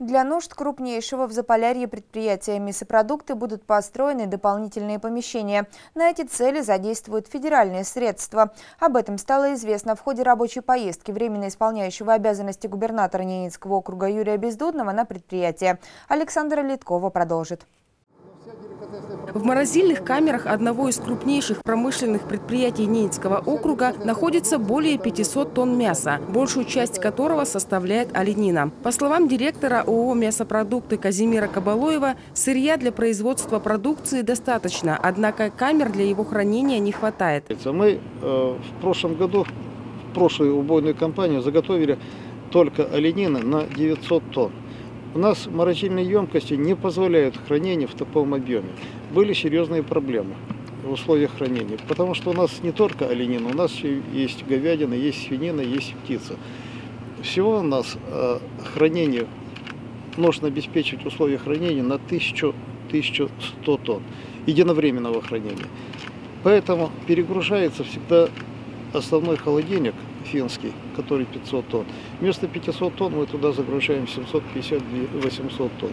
Для нужд крупнейшего в Заполярье предприятия мясопродукты будут построены дополнительные помещения. На эти цели задействуют федеральные средства. Об этом стало известно в ходе рабочей поездки временно исполняющего обязанности губернатора Ненецкого округа Юрия Бездудного на предприятие. Александра Литкова продолжит. В морозильных камерах одного из крупнейших промышленных предприятий Ненецкого округа находится более 500 тонн мяса, большую часть которого составляет оленина. По словам директора ООО «Мясопродукты» Казимира Кабалоева, сырья для производства продукции достаточно, однако камер для его хранения не хватает. Мы э, в прошлом году, в прошлую убойную кампанию заготовили только оленины на 900 тонн. У нас морозильные емкости не позволяют хранения в таком объеме. Были серьезные проблемы в условиях хранения, потому что у нас не только оленина, у нас есть говядина, есть свинина, есть птица. Всего у нас э, хранение нужно обеспечивать условия хранения на 1000-1100 тонн единовременного хранения. Поэтому перегружается всегда основной холодильник – финский, который 500 тонн. Вместо 500 тонн мы туда загружаем 750-800 тонн.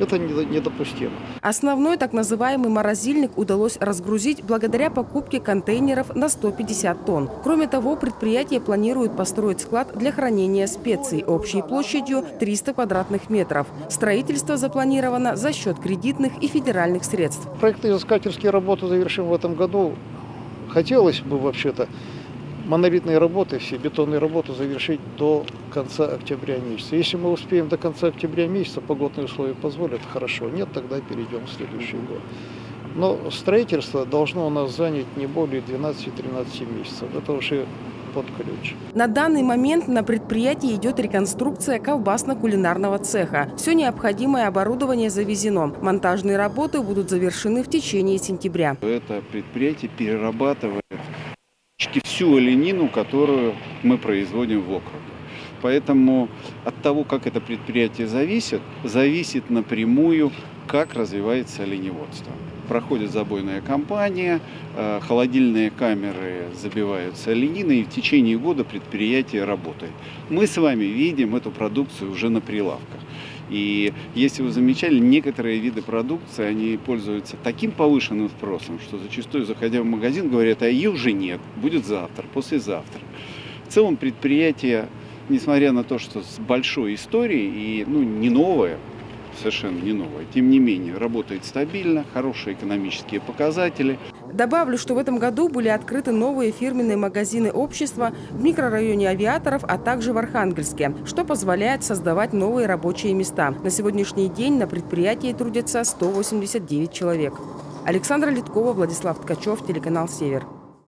Это недопустимо. Основной так называемый морозильник удалось разгрузить благодаря покупке контейнеров на 150 тонн. Кроме того, предприятие планирует построить склад для хранения специй общей площадью 300 квадратных метров. Строительство запланировано за счет кредитных и федеральных средств. Проектные искательские работы завершим в этом году. Хотелось бы вообще-то монолитные работы, все бетонные работы завершить до конца октября месяца. Если мы успеем до конца октября месяца, погодные условия позволят, хорошо. Нет, тогда перейдем в следующий год. Но строительство должно у нас занять не более 12-13 месяцев. Это уже под ключ. На данный момент на предприятии идет реконструкция колбасно-кулинарного цеха. Все необходимое оборудование завезено. Монтажные работы будут завершены в течение сентября. Это предприятие перерабатывает всю оленину, которую мы производим в округе. Поэтому от того, как это предприятие зависит, зависит напрямую, как развивается оленеводство. Проходит забойная кампания, э, холодильные камеры забиваются олениной, и в течение года предприятие работает. Мы с вами видим эту продукцию уже на прилавках. И если вы замечали, некоторые виды продукции, они пользуются таким повышенным спросом, что зачастую, заходя в магазин, говорят, а ее уже нет, будет завтра, послезавтра. В целом предприятие, несмотря на то, что с большой историей и ну, не новое, совершенно не новое. Тем не менее, работает стабильно, хорошие экономические показатели. Добавлю, что в этом году были открыты новые фирменные магазины общества в микрорайоне авиаторов, а также в Архангельске, что позволяет создавать новые рабочие места. На сегодняшний день на предприятии трудятся 189 человек. Александра Литкова, Владислав Ткачев, телеканал «Север».